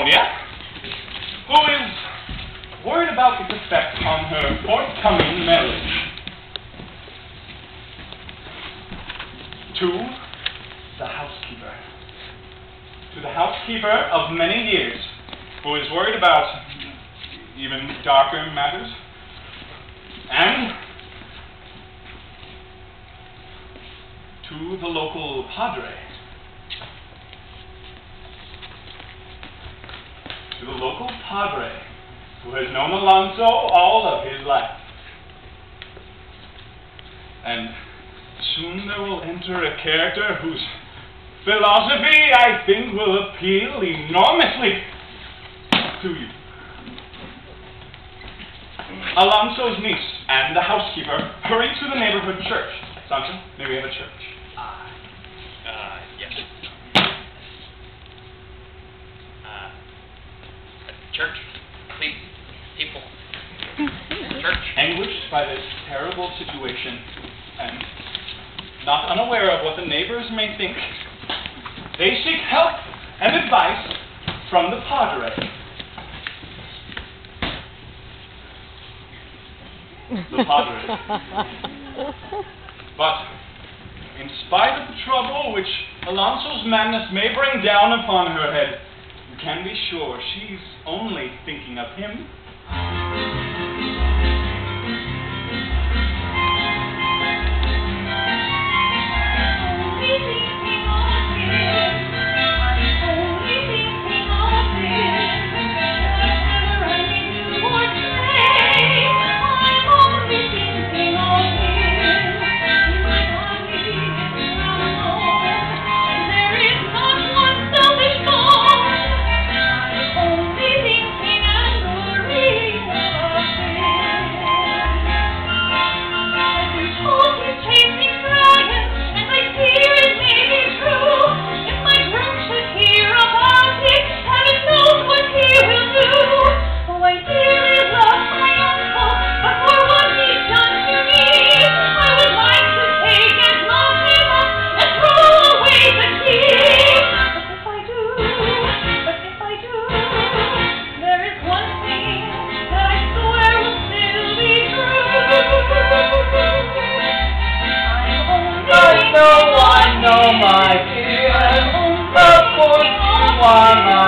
Antonia, who is worried about its effect on her forthcoming marriage. To the housekeeper. To the housekeeper of many years, who is worried about even darker matters. And to the local padre. To the local padre who has known Alonso all of his life. And soon there will enter a character whose philosophy, I think, will appeal enormously to you. Alonso's niece and the housekeeper hurry to the neighborhood church. Sancho, may we have a church? Uh, uh, yes. Uh, church, please, people. Mm-hmm. Church. Anguished by this terrible situation and not unaware of what the neighbors may think, they seek help and advice from the padre. The padre. But, in spite of the trouble which Alonso's madness may bring down upon her head, you can be sure she's only thinking of him. one.